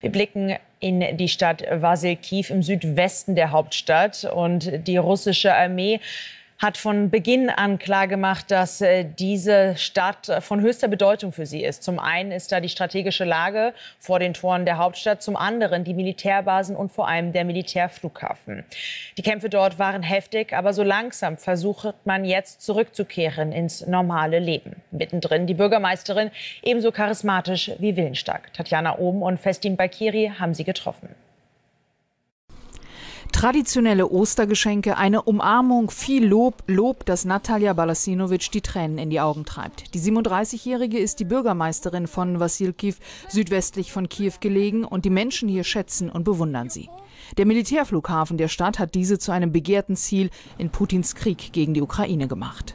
Wir blicken in die Stadt Wasilkiv im Südwesten der Hauptstadt und die russische Armee hat von Beginn an klargemacht, dass äh, diese Stadt von höchster Bedeutung für sie ist. Zum einen ist da die strategische Lage vor den Toren der Hauptstadt, zum anderen die Militärbasen und vor allem der Militärflughafen. Die Kämpfe dort waren heftig, aber so langsam versucht man jetzt zurückzukehren ins normale Leben. Mittendrin die Bürgermeisterin, ebenso charismatisch wie willensstark. Tatjana Ohm und Festin Bakiri haben sie getroffen. Traditionelle Ostergeschenke, eine Umarmung, viel Lob, Lob, dass Natalia Balasinovic die Tränen in die Augen treibt. Die 37-Jährige ist die Bürgermeisterin von Vasilkiv, südwestlich von Kiew gelegen, und die Menschen hier schätzen und bewundern sie. Der Militärflughafen der Stadt hat diese zu einem begehrten Ziel in Putins Krieg gegen die Ukraine gemacht.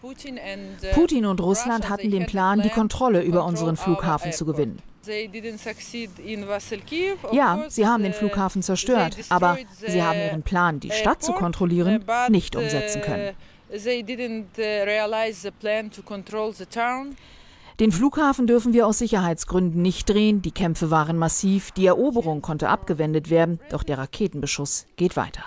Putin und Russland hatten den Plan, die Kontrolle über unseren Flughafen zu gewinnen. Ja, sie haben den uh, Flughafen zerstört, aber sie haben ihren Plan, die Stadt zu kontrollieren, nicht umsetzen können. Uh, den Flughafen dürfen wir aus Sicherheitsgründen nicht drehen. Die Kämpfe waren massiv, die Eroberung konnte abgewendet werden, doch der Raketenbeschuss geht weiter.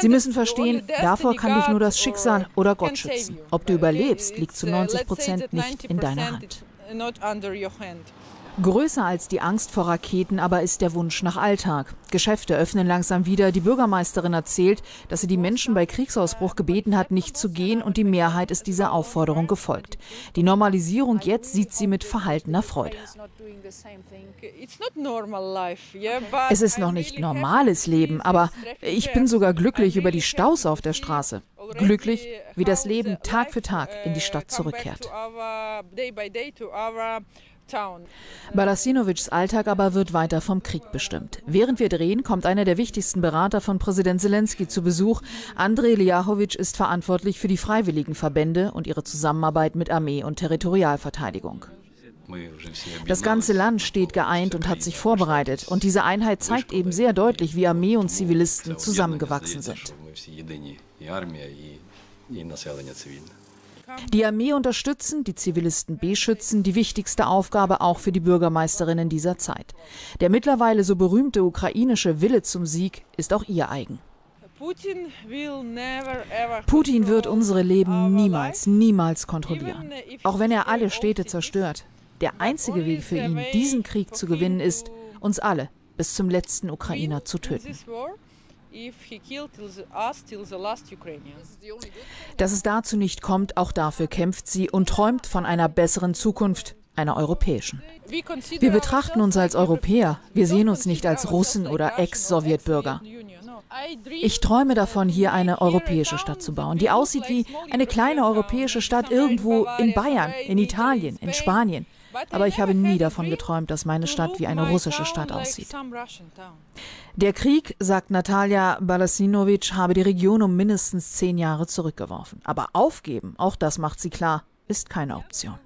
Sie müssen verstehen, davor kann dich nur das Schicksal oder Gott schützen. Ob du überlebst, liegt zu 90 uh, Prozent nicht in deiner Hand. Größer als die Angst vor Raketen aber ist der Wunsch nach Alltag. Geschäfte öffnen langsam wieder. Die Bürgermeisterin erzählt, dass sie die Menschen bei Kriegsausbruch gebeten hat, nicht zu gehen und die Mehrheit ist dieser Aufforderung gefolgt. Die Normalisierung jetzt sieht sie mit verhaltener Freude. Es ist noch nicht normales Leben, aber ich bin sogar glücklich über die Staus auf der Straße. Glücklich, wie das Leben Tag für Tag in die Stadt zurückkehrt. Balasinovics Alltag aber wird weiter vom Krieg bestimmt. Während wir drehen, kommt einer der wichtigsten Berater von Präsident Zelensky zu Besuch. Andrei Liahovic ist verantwortlich für die freiwilligen Verbände und ihre Zusammenarbeit mit Armee und Territorialverteidigung. Das ganze Land steht geeint und hat sich vorbereitet. Und diese Einheit zeigt eben sehr deutlich, wie Armee und Zivilisten zusammengewachsen sind. Die Armee unterstützen, die Zivilisten beschützen, die wichtigste Aufgabe auch für die Bürgermeisterinnen dieser Zeit. Der mittlerweile so berühmte ukrainische Wille zum Sieg ist auch ihr eigen. Putin wird unsere Leben niemals, niemals kontrollieren. Auch wenn er alle Städte zerstört. Der einzige Weg für ihn, diesen Krieg zu gewinnen, ist, uns alle bis zum letzten Ukrainer zu töten. Dass es dazu nicht kommt, auch dafür kämpft sie und träumt von einer besseren Zukunft, einer europäischen. Wir betrachten uns als Europäer, wir sehen uns nicht als Russen oder Ex-Sowjetbürger. Ich träume davon, hier eine europäische Stadt zu bauen, die aussieht wie eine kleine europäische Stadt irgendwo in Bayern, in Italien, in Spanien. Aber ich habe nie davon geträumt, dass meine Stadt wie eine russische Stadt aussieht. Der Krieg, sagt Natalia Balasinovic, habe die Region um mindestens zehn Jahre zurückgeworfen. Aber aufgeben, auch das macht sie klar, ist keine Option.